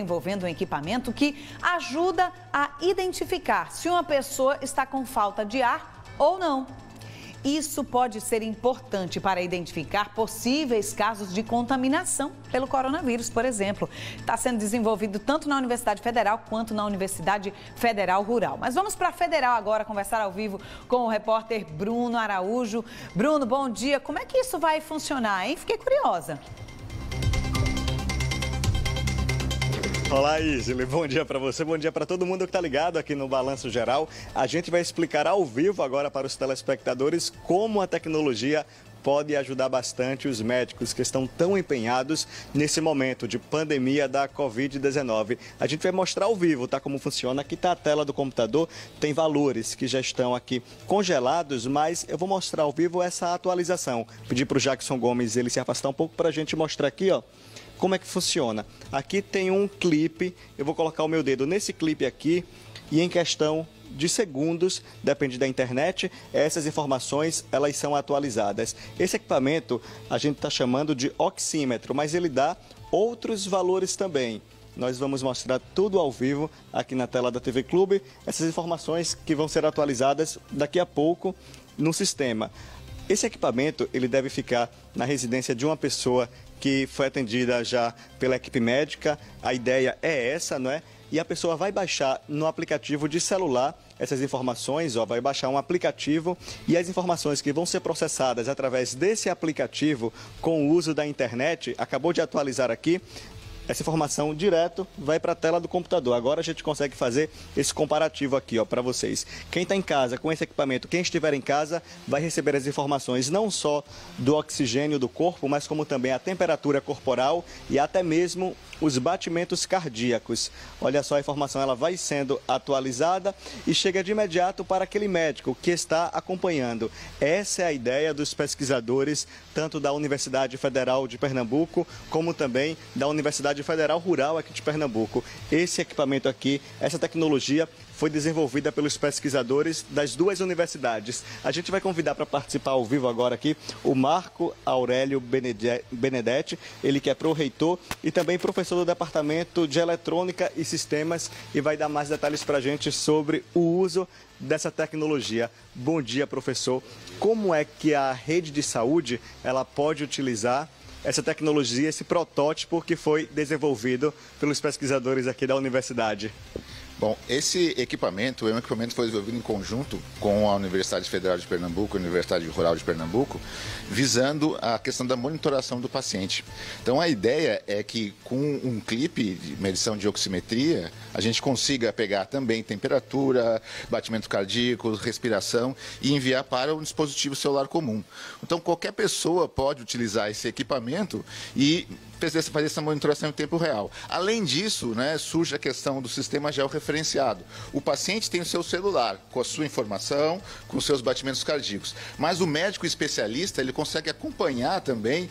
envolvendo um equipamento que ajuda a identificar se uma pessoa está com falta de ar ou não. Isso pode ser importante para identificar possíveis casos de contaminação pelo coronavírus, por exemplo. Está sendo desenvolvido tanto na Universidade Federal quanto na Universidade Federal Rural. Mas vamos para a Federal agora conversar ao vivo com o repórter Bruno Araújo. Bruno, bom dia. Como é que isso vai funcionar, hein? Fiquei curiosa. Olá, Isile. Bom dia para você, bom dia para todo mundo que está ligado aqui no Balanço Geral. A gente vai explicar ao vivo agora para os telespectadores como a tecnologia pode ajudar bastante os médicos que estão tão empenhados nesse momento de pandemia da Covid-19. A gente vai mostrar ao vivo, tá? Como funciona. Aqui está a tela do computador, tem valores que já estão aqui congelados, mas eu vou mostrar ao vivo essa atualização. Pedir para o Jackson Gomes ele se afastar um pouco para a gente mostrar aqui, ó como é que funciona? Aqui tem um clipe, eu vou colocar o meu dedo nesse clipe aqui e em questão de segundos, depende da internet, essas informações elas são atualizadas. Esse equipamento a gente está chamando de oxímetro, mas ele dá outros valores também. Nós vamos mostrar tudo ao vivo aqui na tela da TV Clube, essas informações que vão ser atualizadas daqui a pouco no sistema. Esse equipamento ele deve ficar na residência de uma pessoa que foi atendida já pela equipe médica. A ideia é essa, não é? E a pessoa vai baixar no aplicativo de celular essas informações, ó, vai baixar um aplicativo e as informações que vão ser processadas através desse aplicativo com o uso da internet, acabou de atualizar aqui, essa informação direto vai para a tela do computador. Agora a gente consegue fazer esse comparativo aqui, ó, para vocês. Quem está em casa com esse equipamento, quem estiver em casa, vai receber as informações não só do oxigênio do corpo, mas como também a temperatura corporal e até mesmo os batimentos cardíacos. Olha só, a informação ela vai sendo atualizada e chega de imediato para aquele médico que está acompanhando. Essa é a ideia dos pesquisadores, tanto da Universidade Federal de Pernambuco, como também da Universidade Federal Rural aqui de Pernambuco. Esse equipamento aqui, essa tecnologia foi desenvolvida pelos pesquisadores das duas universidades. A gente vai convidar para participar ao vivo agora aqui o Marco Aurélio Benedetti, ele que é pro-reitor e também professor do Departamento de Eletrônica e Sistemas e vai dar mais detalhes para a gente sobre o uso dessa tecnologia. Bom dia, professor. Como é que a rede de saúde ela pode utilizar essa tecnologia, esse protótipo que foi desenvolvido pelos pesquisadores aqui da universidade? Bom, esse equipamento é um equipamento que foi desenvolvido em conjunto com a Universidade Federal de Pernambuco, a Universidade Rural de Pernambuco, visando a questão da monitoração do paciente. Então, a ideia é que com um clipe de medição de oximetria, a gente consiga pegar também temperatura, batimento cardíaco, respiração e enviar para um dispositivo celular comum. Então, qualquer pessoa pode utilizar esse equipamento e fazer essa monitoração em tempo real. Além disso, né, surge a questão do sistema georreferenciado. O paciente tem o seu celular com a sua informação, com os seus batimentos cardíacos, mas o médico especialista ele consegue acompanhar também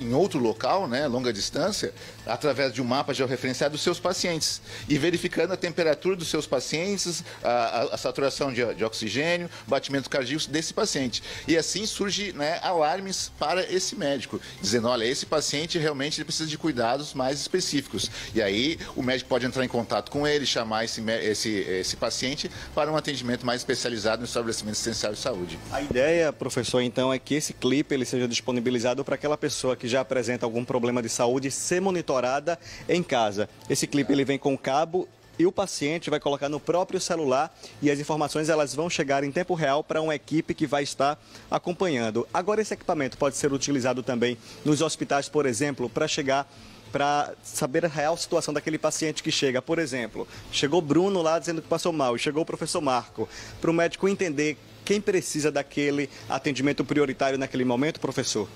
em outro local, né, longa distância, através de um mapa georreferenciado dos seus pacientes e verificando a temperatura dos seus pacientes, a, a, a saturação de, de, oxigênio, batimento cardíaco desse paciente. E assim surge né, alarmes para esse médico, dizendo, olha, esse paciente realmente precisa de cuidados mais específicos. E aí o médico pode entrar em contato com ele, chamar esse, esse, esse paciente para um atendimento mais especializado no estabelecimento essencial de saúde. A ideia, professor, então, é que esse clipe ele seja disponibilizado para aquela pessoa que já apresenta algum problema de saúde ser monitorada em casa. Esse clipe ele vem com cabo e o paciente vai colocar no próprio celular e as informações elas vão chegar em tempo real para uma equipe que vai estar acompanhando. Agora esse equipamento pode ser utilizado também nos hospitais, por exemplo, para chegar para saber a real situação daquele paciente que chega. Por exemplo, chegou Bruno lá dizendo que passou mal, chegou o professor Marco, para o médico entender quem precisa daquele atendimento prioritário naquele momento, professor?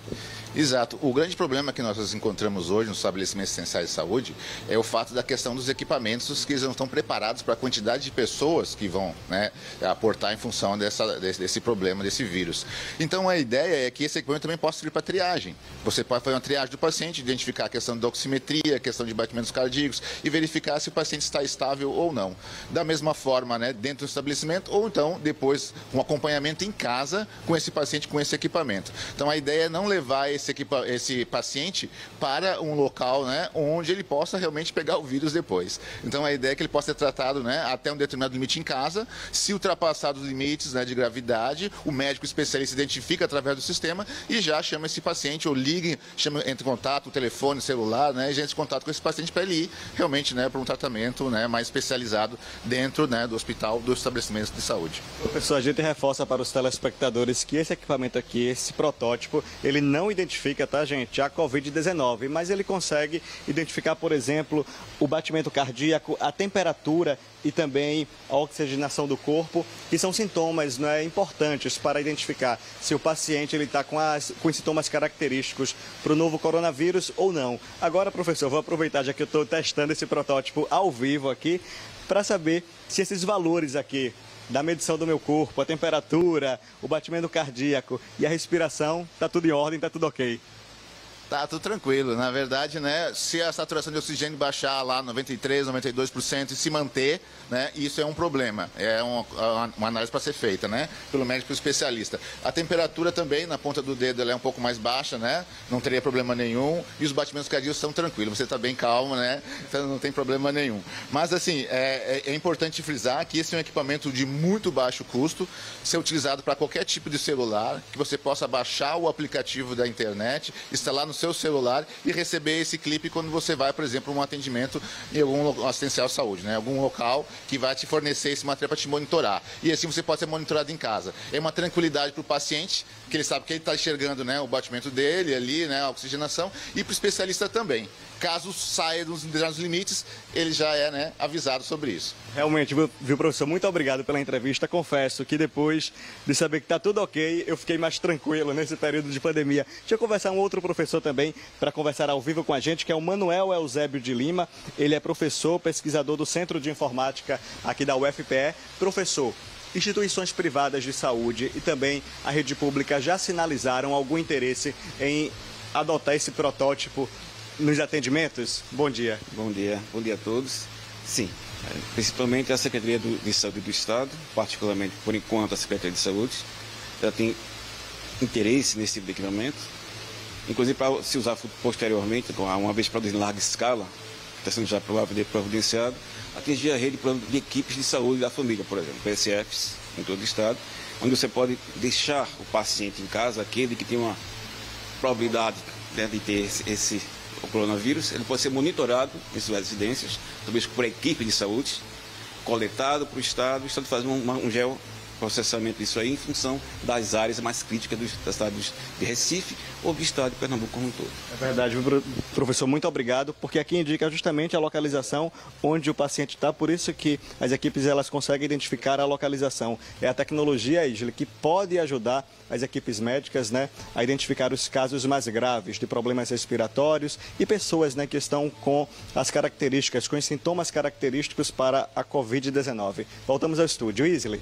Exato. O grande problema que nós encontramos hoje nos estabelecimentos essenciais de saúde é o fato da questão dos equipamentos que eles não estão preparados para a quantidade de pessoas que vão né, aportar em função dessa, desse, desse, problema, desse vírus. Então a ideia é que esse equipamento também possa servir para triagem. Você pode fazer uma triagem do paciente, identificar a questão da oximetria, a questão de batimentos cardíacos e verificar se o paciente está estável ou não. Da mesma forma, né, dentro do estabelecimento ou então depois um acompanhamento acompanhamento em casa com esse paciente, com esse equipamento. Então a ideia é não levar esse, equipa esse paciente para um local né, onde ele possa realmente pegar o vírus depois. Então a ideia é que ele possa ser tratado né, até um determinado limite em casa. Se ultrapassar os limites né, de gravidade, o médico especialista identifica através do sistema e já chama esse paciente ou liga, chama, entra em contato, telefone, celular, né, e já entra em contato com esse paciente para ele ir realmente né, para um tratamento né, mais especializado dentro né, do hospital, do estabelecimento de saúde. Professor, a gente reforça para os telespectadores que esse equipamento aqui, esse protótipo, ele não identifica, tá, gente, a Covid-19, mas ele consegue identificar, por exemplo, o batimento cardíaco, a temperatura e também a oxigenação do corpo, que são sintomas né, importantes para identificar se o paciente está com, com os sintomas característicos para o novo coronavírus ou não. Agora, professor, vou aproveitar já que eu estou testando esse protótipo ao vivo aqui para saber se esses valores aqui da medição do meu corpo, a temperatura, o batimento cardíaco e a respiração, está tudo em ordem, está tudo ok. Tá tudo tranquilo. Na verdade, né, se a saturação de oxigênio baixar lá 93, 92% e se manter, né, isso é um problema. É uma, uma análise para ser feita, né, pelo médico especialista. A temperatura também na ponta do dedo ela é um pouco mais baixa, né? Não teria problema nenhum. E os batimentos cardíacos estão tranquilos. Você está bem calmo, né? Então não tem problema nenhum. Mas assim, é, é, é importante frisar que esse é um equipamento de muito baixo custo, ser utilizado para qualquer tipo de celular, que você possa baixar o aplicativo da internet, instalar no seu celular e receber esse clipe quando você vai, por exemplo, um atendimento em algum assistencial saúde, né? Algum local que vai te fornecer esse material para te monitorar. E assim você pode ser monitorado em casa. É uma tranquilidade para o paciente, que ele sabe que ele está enxergando né, o batimento dele ali, né, a oxigenação, e para o especialista também. Caso saia dos, limites, ele já é né, avisado sobre isso. Realmente, viu, professor? Muito obrigado pela entrevista. Confesso que depois de saber que está tudo ok, eu fiquei mais tranquilo nesse período de pandemia. Deixa eu conversar um outro professor também para conversar ao vivo com a gente, que é o Manuel Eusébio de Lima. Ele é professor, pesquisador do Centro de Informática aqui da UFPE. Professor, instituições privadas de saúde e também a rede pública já sinalizaram algum interesse em adotar esse protótipo nos atendimentos? Bom dia. Bom dia. Bom dia a todos. Sim, principalmente a Secretaria de Saúde do Estado, particularmente, por enquanto, a Secretaria de Saúde, já tem interesse nesse tipo de equipamento. Inclusive, para se usar posteriormente, uma vez produzido em larga escala, está sendo já providenciado, atingir a rede de equipes de saúde da família, por exemplo, PSFs, em todo o Estado, onde você pode deixar o paciente em casa, aquele que tem uma probabilidade né, de ter esse, esse o coronavírus, ele pode ser monitorado em suas residências, talvez por equipe de saúde, coletado para o Estado, o Estado faz um, um gel processamento disso aí em função das áreas mais críticas dos estados de Recife ou do estado de Pernambuco como um todo. É verdade, professor, muito obrigado, porque aqui indica justamente a localização onde o paciente está, por isso que as equipes elas conseguem identificar a localização. É a tecnologia, Isla, que pode ajudar as equipes médicas né, a identificar os casos mais graves de problemas respiratórios e pessoas né, que estão com as características, com os sintomas característicos para a Covid-19. Voltamos ao estúdio. Isley.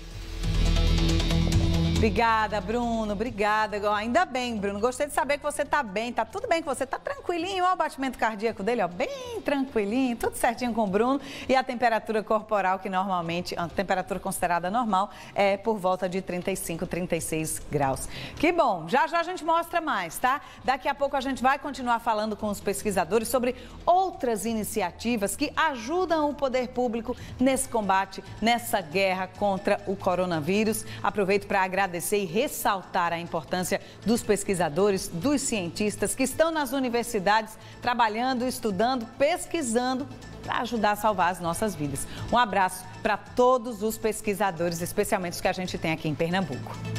Obrigada, Bruno. Obrigada. Ainda bem, Bruno. Gostei de saber que você está bem. Tá tudo bem, que você está tranquilinho. Olha o batimento cardíaco dele, ó, bem tranquilinho, tudo certinho com o Bruno. E a temperatura corporal, que normalmente, a temperatura considerada normal, é por volta de 35, 36 graus. Que bom. Já já a gente mostra mais, tá? Daqui a pouco a gente vai continuar falando com os pesquisadores sobre outras iniciativas que ajudam o poder público nesse combate, nessa guerra contra o coronavírus. Aproveito para agradecer agradecer e ressaltar a importância dos pesquisadores, dos cientistas que estão nas universidades trabalhando, estudando, pesquisando para ajudar a salvar as nossas vidas. Um abraço para todos os pesquisadores, especialmente os que a gente tem aqui em Pernambuco.